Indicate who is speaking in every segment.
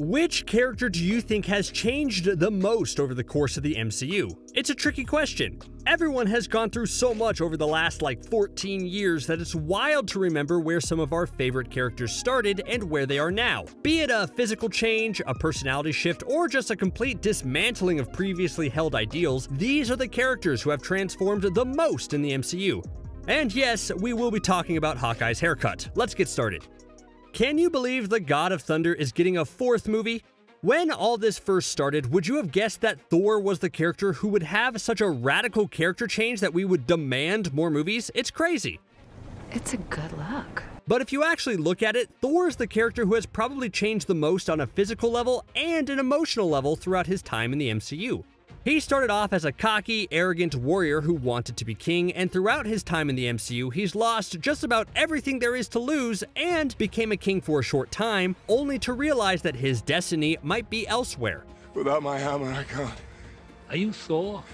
Speaker 1: Which character do you think has changed the most over the course of the MCU? It's a tricky question. Everyone has gone through so much over the last like 14 years that it's wild to remember where some of our favorite characters started and where they are now. Be it a physical change, a personality shift, or just a complete dismantling of previously held ideals, these are the characters who have transformed the most in the MCU. And yes, we will be talking about Hawkeye's haircut. Let's get started. Can you believe the God of Thunder is getting a fourth movie? When all this first started, would you have guessed that Thor was the character who would have such a radical character change that we would demand more movies? It's crazy.
Speaker 2: It's a good look.
Speaker 1: But if you actually look at it, Thor is the character who has probably changed the most on a physical level and an emotional level throughout his time in the MCU. He started off as a cocky, arrogant warrior who wanted to be king, and throughout his time in the MCU, he's lost just about everything there is to lose and became a king for a short time, only to realize that his destiny might be elsewhere.
Speaker 3: Without my hammer, I can't.
Speaker 4: Are you Thor,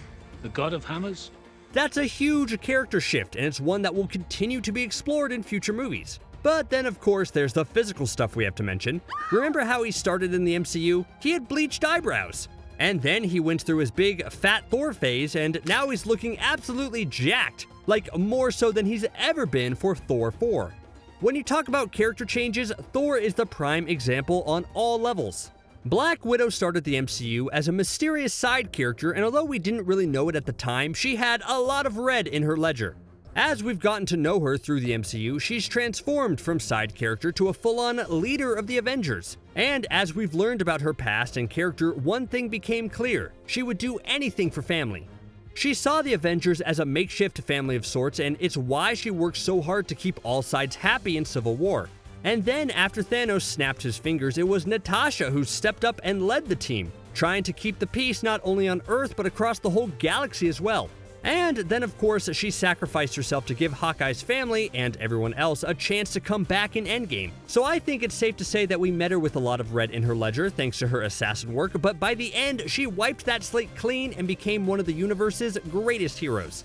Speaker 4: the god of hammers?
Speaker 1: That's a huge character shift, and it's one that will continue to be explored in future movies. But then, of course, there's the physical stuff we have to mention. Remember how he started in the MCU? He had bleached eyebrows. And then he went through his big fat Thor phase, and now he's looking absolutely jacked, like more so than he's ever been for Thor 4. When you talk about character changes, Thor is the prime example on all levels. Black Widow started the MCU as a mysterious side character, and although we didn't really know it at the time, she had a lot of red in her ledger. As we've gotten to know her through the MCU, she's transformed from side character to a full-on leader of the Avengers. And as we've learned about her past and character, one thing became clear. She would do anything for family. She saw the Avengers as a makeshift family of sorts, and it's why she worked so hard to keep all sides happy in Civil War. And then, after Thanos snapped his fingers, it was Natasha who stepped up and led the team, trying to keep the peace not only on Earth but across the whole galaxy as well. And then, of course, she sacrificed herself to give Hawkeye's family and everyone else a chance to come back in Endgame. So I think it's safe to say that we met her with a lot of red in her ledger thanks to her assassin work, but by the end, she wiped that slate clean and became one of the universe's greatest heroes.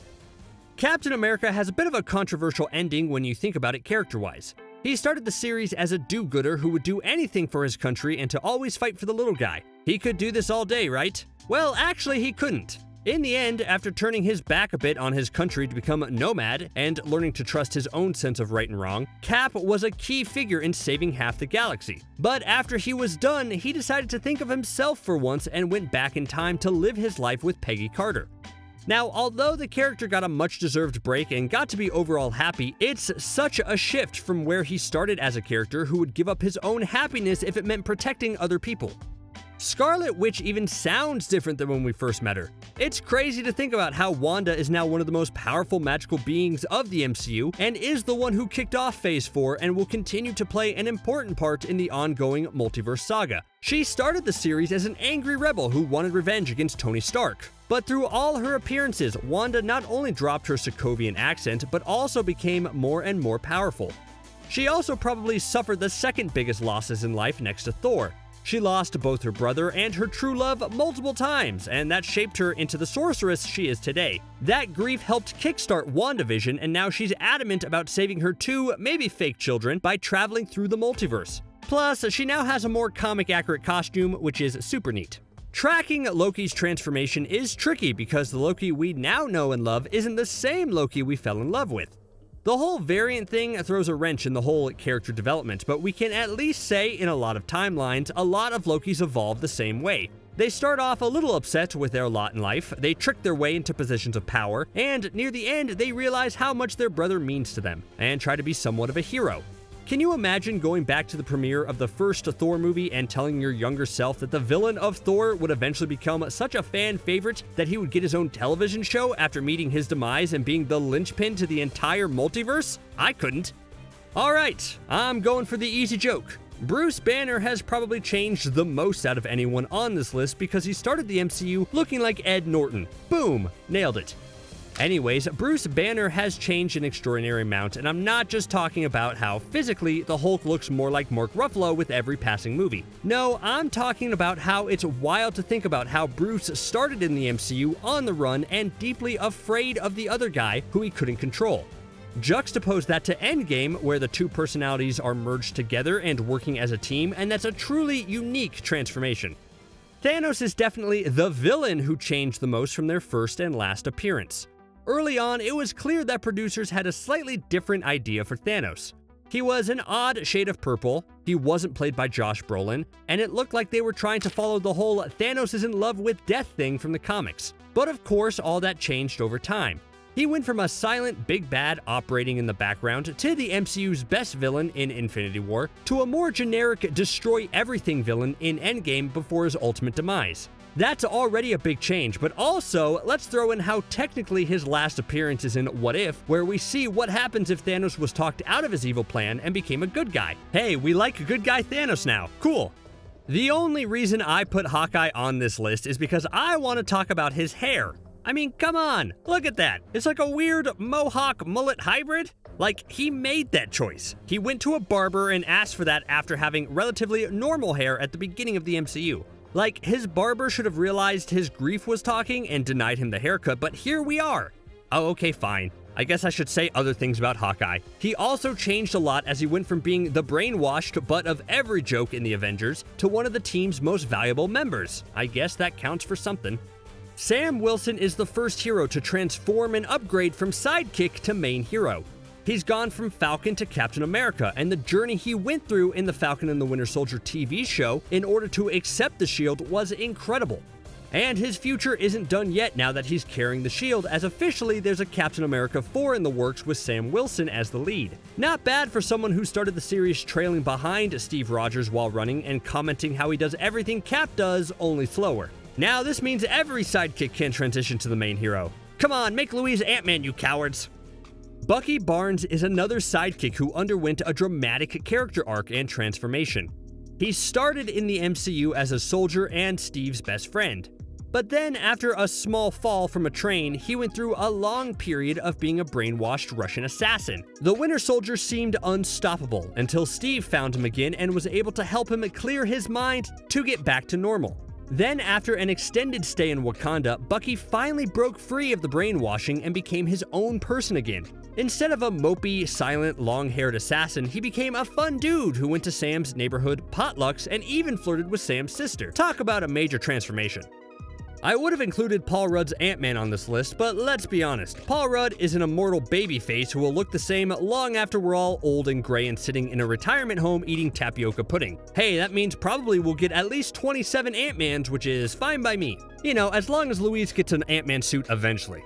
Speaker 1: Captain America has a bit of a controversial ending when you think about it character-wise. He started the series as a do-gooder who would do anything for his country and to always fight for the little guy. He could do this all day, right? Well, actually he couldn't. In the end, after turning his back a bit on his country to become a nomad and learning to trust his own sense of right and wrong, Cap was a key figure in saving half the galaxy. But after he was done, he decided to think of himself for once and went back in time to live his life with Peggy Carter. Now, although the character got a much deserved break and got to be overall happy, it's such a shift from where he started as a character who would give up his own happiness if it meant protecting other people. Scarlet Witch even sounds different than when we first met her. It's crazy to think about how Wanda is now one of the most powerful magical beings of the MCU and is the one who kicked off Phase 4 and will continue to play an important part in the ongoing multiverse saga. She started the series as an angry rebel who wanted revenge against Tony Stark. But through all her appearances, Wanda not only dropped her Sokovian accent, but also became more and more powerful. She also probably suffered the second biggest losses in life next to Thor, she lost both her brother and her true love multiple times, and that shaped her into the sorceress she is today. That grief helped kickstart WandaVision, and now she's adamant about saving her two, maybe fake children by traveling through the multiverse. Plus, she now has a more comic accurate costume, which is super neat. Tracking Loki's transformation is tricky because the Loki we now know and love isn't the same Loki we fell in love with. The whole variant thing throws a wrench in the whole character development, but we can at least say in a lot of timelines, a lot of Lokis evolve the same way. They start off a little upset with their lot in life, they trick their way into positions of power, and near the end, they realize how much their brother means to them, and try to be somewhat of a hero. Can you imagine going back to the premiere of the first Thor movie and telling your younger self that the villain of Thor would eventually become such a fan favorite that he would get his own television show after meeting his demise and being the linchpin to the entire multiverse? I couldn't. Alright, I'm going for the easy joke. Bruce Banner has probably changed the most out of anyone on this list because he started the MCU looking like Ed Norton. Boom! Nailed it. Anyways, Bruce Banner has changed an extraordinary amount, and I'm not just talking about how physically the Hulk looks more like Mark Ruffalo with every passing movie. No, I'm talking about how it's wild to think about how Bruce started in the MCU on the run and deeply afraid of the other guy who he couldn't control. Juxtapose that to Endgame, where the two personalities are merged together and working as a team, and that's a truly unique transformation. Thanos is definitely the villain who changed the most from their first and last appearance. Early on, it was clear that producers had a slightly different idea for Thanos. He was an odd shade of purple, he wasn't played by Josh Brolin, and it looked like they were trying to follow the whole Thanos is in love with death thing from the comics. But of course, all that changed over time. He went from a silent big bad operating in the background to the MCU's best villain in Infinity War to a more generic destroy everything villain in Endgame before his ultimate demise. That's already a big change, but also, let's throw in how technically his last appearance is in What If, where we see what happens if Thanos was talked out of his evil plan and became a good guy. Hey, we like a good guy Thanos now. Cool. The only reason I put Hawkeye on this list is because I want to talk about his hair. I mean, come on, look at that. It's like a weird mohawk mullet hybrid. Like, he made that choice. He went to a barber and asked for that after having relatively normal hair at the beginning of the MCU. Like, his barber should have realized his grief was talking and denied him the haircut, but here we are. Oh, okay, fine. I guess I should say other things about Hawkeye. He also changed a lot as he went from being the brainwashed butt of every joke in the Avengers to one of the team's most valuable members. I guess that counts for something. Sam Wilson is the first hero to transform and upgrade from sidekick to main hero. He's gone from Falcon to Captain America, and the journey he went through in the Falcon and the Winter Soldier TV show in order to accept the shield was incredible. And his future isn't done yet now that he's carrying the shield, as officially there's a Captain America 4 in the works with Sam Wilson as the lead. Not bad for someone who started the series trailing behind Steve Rogers while running and commenting how he does everything Cap does, only slower. Now this means every sidekick can transition to the main hero. Come on, make Luis Ant-Man, you cowards! Bucky Barnes is another sidekick who underwent a dramatic character arc and transformation. He started in the MCU as a soldier and Steve's best friend. But then, after a small fall from a train, he went through a long period of being a brainwashed Russian assassin. The Winter Soldier seemed unstoppable until Steve found him again and was able to help him clear his mind to get back to normal. Then, after an extended stay in Wakanda, Bucky finally broke free of the brainwashing and became his own person again. Instead of a mopey, silent, long-haired assassin, he became a fun dude who went to Sam's neighborhood potlucks and even flirted with Sam's sister. Talk about a major transformation. I would have included Paul Rudd's Ant-Man on this list, but let's be honest, Paul Rudd is an immortal babyface who will look the same long after we're all old and gray and sitting in a retirement home eating tapioca pudding. Hey, that means probably we'll get at least 27 Ant-Mans, which is fine by me. You know, as long as Luis gets an Ant-Man suit eventually.